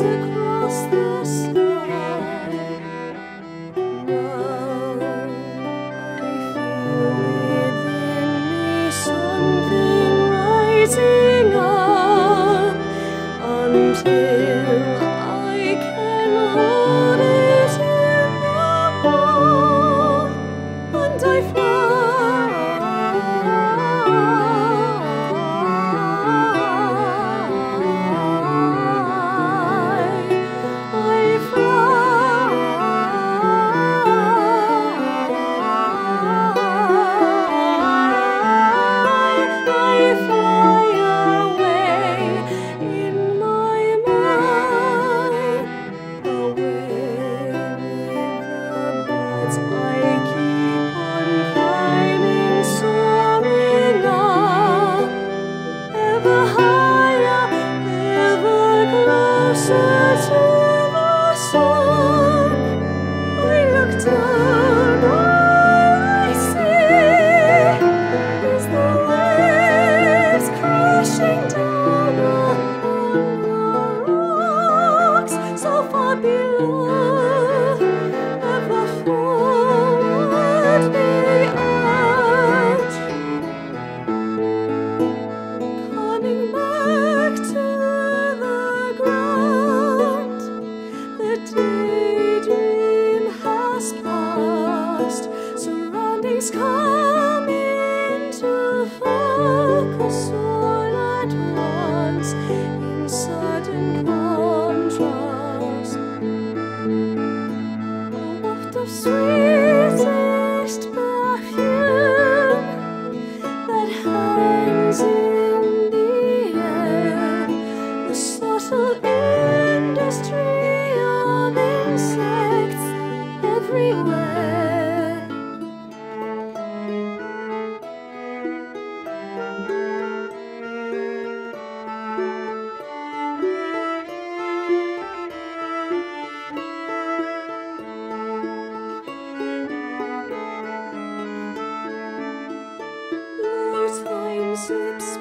across the sky. you. sweet. ships